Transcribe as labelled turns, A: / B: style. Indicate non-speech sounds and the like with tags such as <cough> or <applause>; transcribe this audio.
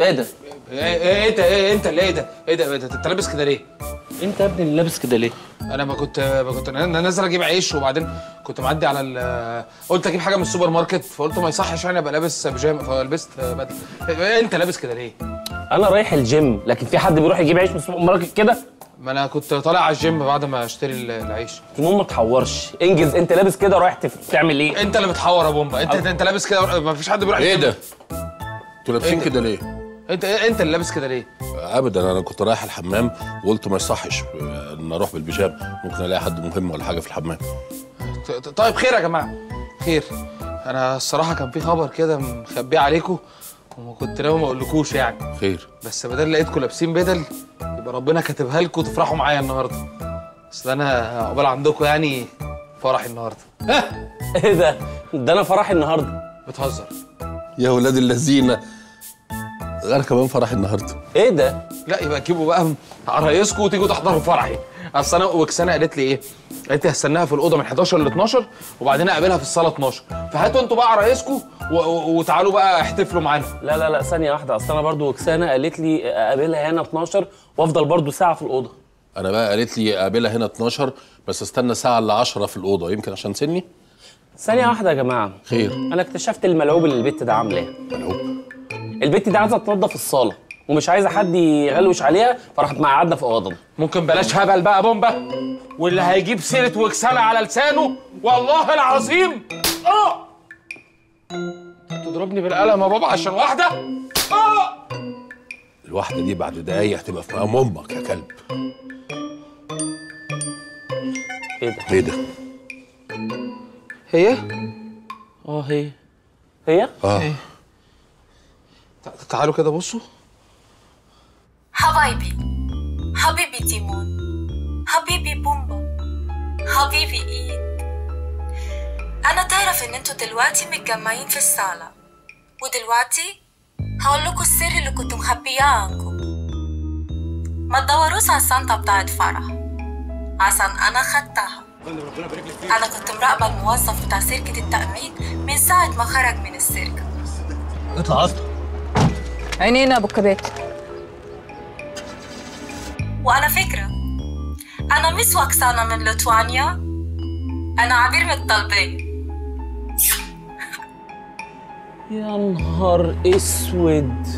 A: إيه ده؟
B: إيه إيه انت إيه انت اللي إيه ده؟ إيه ده؟ إيه؟ أنت لابس كده ليه؟
A: انت يا ابني اللي لابس كده ليه؟
B: أنا ما كنت ما كنت أنا نازل أجيب عيش وبعدين كنت معدي على ال قلت أجيب حاجة من السوبر ماركت فقلت ما يصحش يعني ابقى لابس بيجامة فلبست بدله إيه انت لابس كده ليه؟
A: أنا رايح الجيم لكن في حد بيروح يجيب عيش من السوبر ماركت كده؟
B: ما أنا كنت طالع على الجيم بعد ما اشتري ال- العيش.
A: المهم ما تحورش. انجز انت لابس كده رايح تعمل إيه؟
B: انت اللي بتحور يا بومبا. انت انت لابس كده ما فيش حد بيروح إيه.
C: ده؟ أنتوا لابسين
B: إيه ده؟
C: كده ليه؟
B: انت انت اللي لابس كده ليه؟
C: ابدا أنا كنت رايح الحمام وقلت ما يصحش ان أروح بالبيجامه ممكن الاقي حد مهم ولا حاجة في الحمام.
B: طيب خير يا جماعة خير. أنا الصراحة كان في خبر كده مخبيه عليكم وما كنت ناوي ما اقولكوش يعني.
C: خير.
B: بس بدل لقيتكم لابسين بدل يبقى ربنا كاتبها لكم تفرحوا معايا النهارده. اصل أنا عقبال عندكم يعني فرحي النهارده. <laughs>
A: إيه ده؟ ده أنا فرحي النهارده.
B: بتهزر.
C: يا ولاد اللذينه أنا كمان فرح النهارده.
A: إيه ده؟
B: لا يبقى تجيبوا بقى عرايسكم وتيجوا تحضروا فرحي. أصل أنا وكسانه قالت لي إيه؟ قالت لي هستناها في الأوضة من 11 ل 12 وبعدين أقابلها في الصالة 12 فهاتوا أنتوا بقى عرايسكم وتعالوا بقى احتفلوا معانا.
A: لا لا لا ثانية واحدة. أصل أنا برضو وكسانه قالت لي أقابلها هنا 12 وأفضل برضو ساعة في الأوضة.
C: أنا بقى قالت لي أقابلها هنا 12 بس استنى ساعة إلا 10 في الأوضة يمكن عشان سني؟
A: ثانية واحدة يا جماعة.
C: خير.
A: أنا اكتشفت الملعوب اللي البت ده عاملاه.
C: ملعوب؟
A: البت دي عايزة تنظف الصالة ومش عايزة حد يغلوش عليها فراحت مقعدنا في اوضنا
B: ممكن بلاش هبل بقى بومبا واللي هيجيب سيرة وكسانه على لسانه والله العظيم. آه! تضربني بالقلم يا بابا عشان واحدة؟ آه!
C: الواحدة دي بعد دقايق هتبقى في مقام أمك يا كلب.
A: إيه ده؟
C: إيه ده؟
B: هي؟
A: آه هي. هي؟
C: آه.
B: تع- تعالوا كده بصوا.
D: حبايبي حبيبي تيمون حبيبي بومبا حبيبي إيد. أنا تعرف إن أنتوا دلوقتي متجمعين في الصالة ودلوقتي هقول لكم السر اللي كنت مخبياه عنكم. ما تدوروش على السانتا بتاعت فرح. عشان أنا خدتها. أنا كنت مراقبة الموظف بتاع شركة التأمين من ساعة ما خرج من السيرك
B: اطلع أصلا
E: عينينا ابو كبات
D: وعلى فكرة. أنا مش وكسانة من ليتوانيا أنا عبير من الطلبية
A: يا نهار أسود.